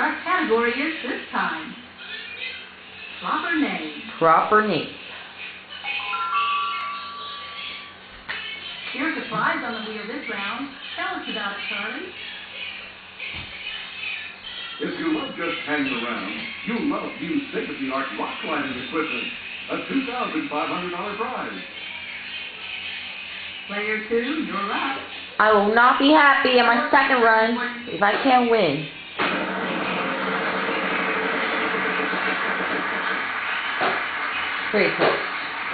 our category is this time? Proper name. Proper name. Here's a prize on the wheel this round. Tell us about it, Charlie. If you love just hanging around, you'll love new state-of-the-art rock climbing equipment. A $2,500 prize. Player two, you're up. I will not be happy in my second run if I can't win. Pretty close.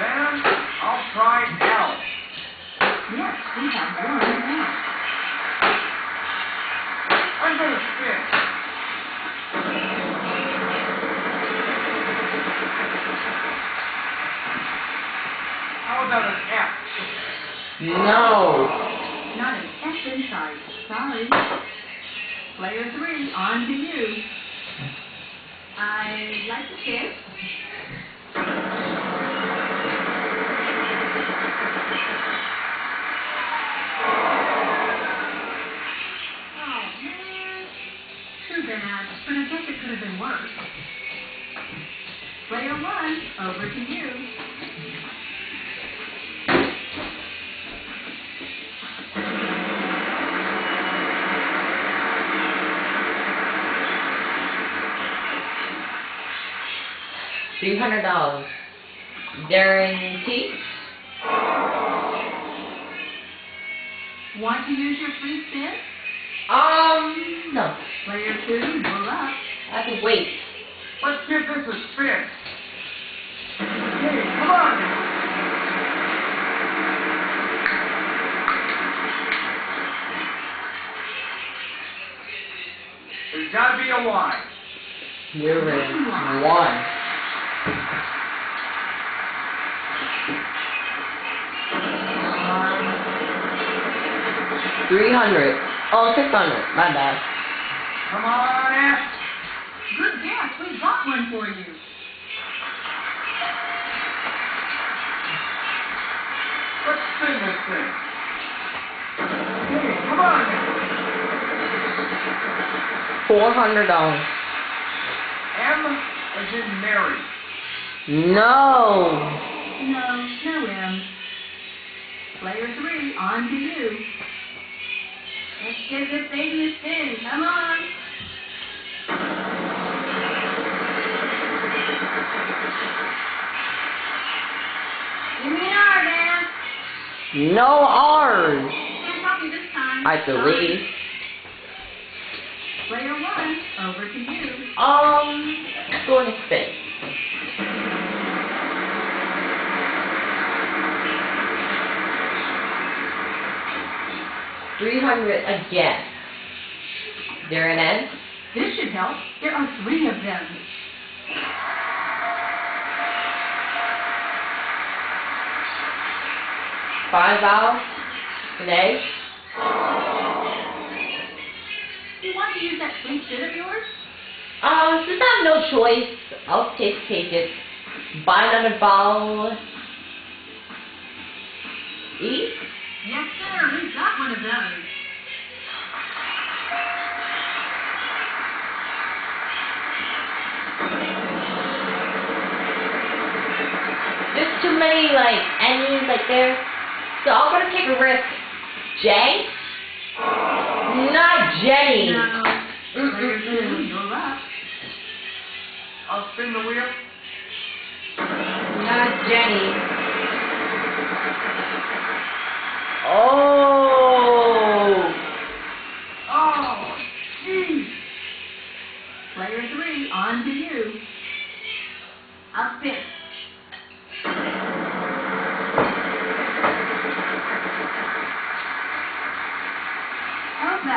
Then I'll try L. Yes, we have one now. I'm gonna spin. How about an F? No. Not an F in sight. Sorry. Player three, on to you. I'd like to kiss. Bad, but I guess it could have been worse. Player one, over to you. Three hundred dollars. Guarantee. Want to use your free spin? Um, no. Player two, you're up. I have to wait. Let's give this a spin. Hey, come on now. There's gotta be a Y. You're in one. Three hundred. Oh, six hundred. My bad. Come on, F. Good guess. We've got one for you. Let's spin this thing. Hey, come on. Four hundred dollars. M as in Mary. No. No, no M. Player three, on to you. Let's give this baby a spin. Come on. Give me an R, Dan. No R's. Can't help you this time. I believe. Player one, over to you. Um, going to spin. Three hundred again. There an end? This should help. There are three of them. Five dollars today. Do you want to use that sweet shit of yours? Uh, since I have no choice, I'll take take it. Buy another ball. Eat. Yes, sir. One of those. There's too many like enemies like there. So I'm gonna take a risk. Jay? Not Jenny. No. Mm-mm-mm. you're up. I'll spin the wheel. Not Jenny.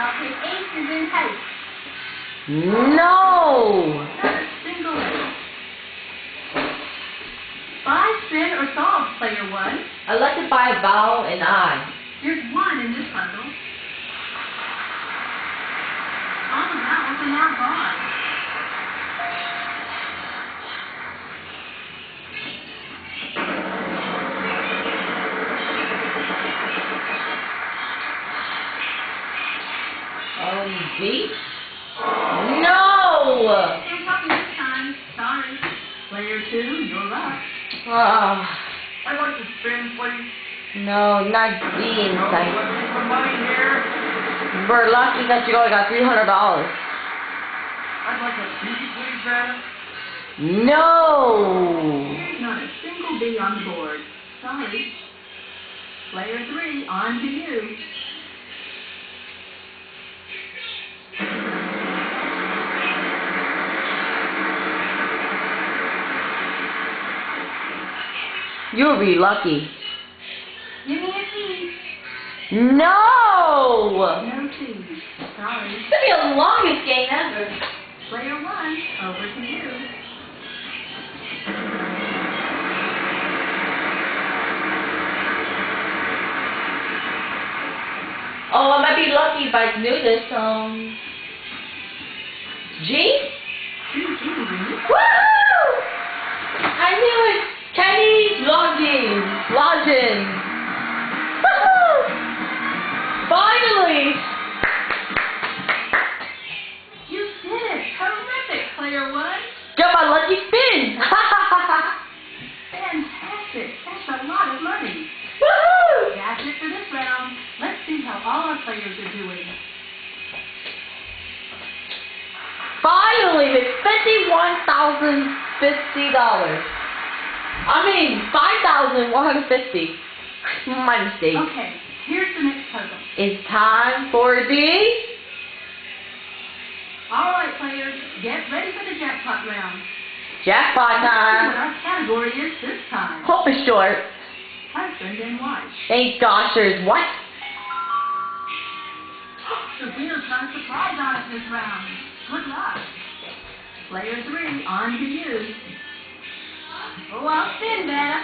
His is in. No. That's single A. Five spin or solve, player one. I'd like to buy vowel and I. There's one Two, you're up. Ah, I'd like to spin, please. no, not D No, inside. let me some money here. We're lucky that you only got $300. I'd like a B, please, Dad. No! There's not a single B on the board. Sorry. Player three, on to you. You'll be lucky. Give me a C. No! No C. Sorry. This will be the longest game ever. Player one, over to you. Oh, I might be lucky if I knew this. Um, G? Woo! Our players are doing. Finally, with fifty-one thousand fifty dollars. I mean, five thousand one hundred fifty. My mistake. Okay, here's the next puzzle. It's time for the All right, players, get ready for the jackpot round. jackpot see what time. our category is this time. Hope it's short. Husband and wife. Thank gosh there's what? Sabrina's got a surprise on us this round. Good luck. Player three, on to you. Oh, I'll spin, Vanna.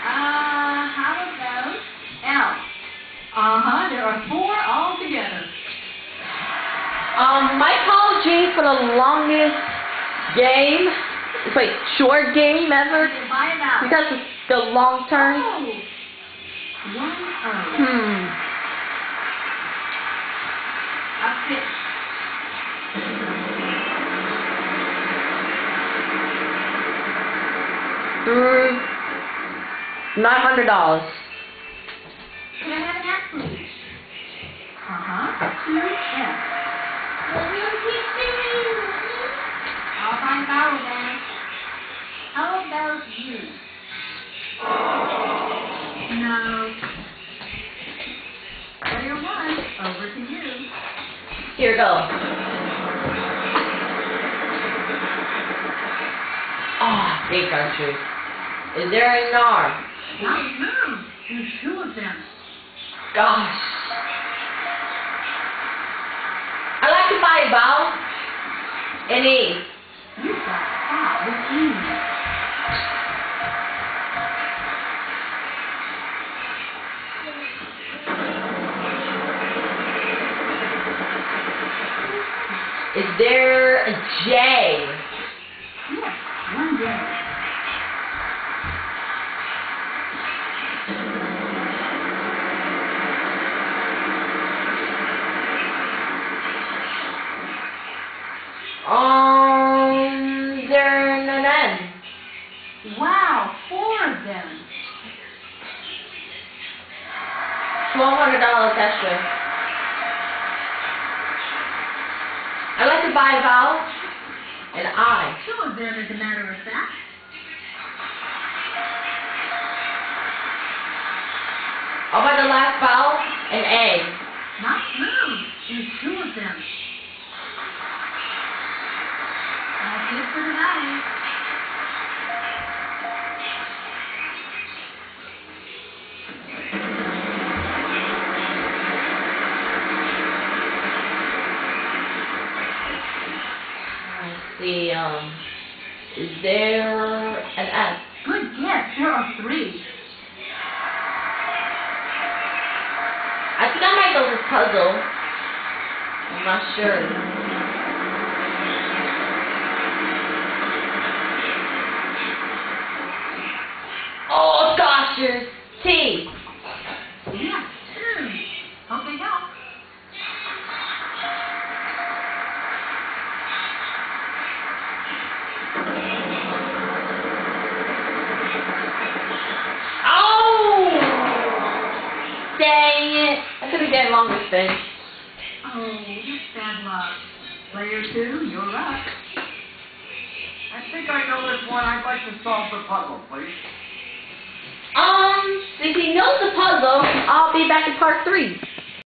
Uh, how about L? Uh-huh, there are four altogether. Um, my apology for the longest game. Like short game ever because the long turn. Hmm. Through nine hundred dollars. Can I have an F, please? Uh-huh. Two F. I'll find. How about? No. Player one, over to you. Here we go. Ah, oh, big country. Is there a R? Nice move. There's two of them. Gosh. I like to buy vowel and E. You've got five. Is there a J? Yes, one day. Um, there an N? Wow, four of them. Twelve hundred dollars extra. I like to buy vowel and I. Two of them, as a matter of fact. I'll buy the last vowel and A. Nice move. There's two of them. That's it for the see. Um, is there an S? Good guess. There are three. I think I might go with puzzle. I'm not sure. I could have gotten longer spin. Oh, that's bad luck. Player two, you're up. I think I know this one. I'd like to solve the puzzle, please. Um, if he knows the puzzle, I'll be back in part three.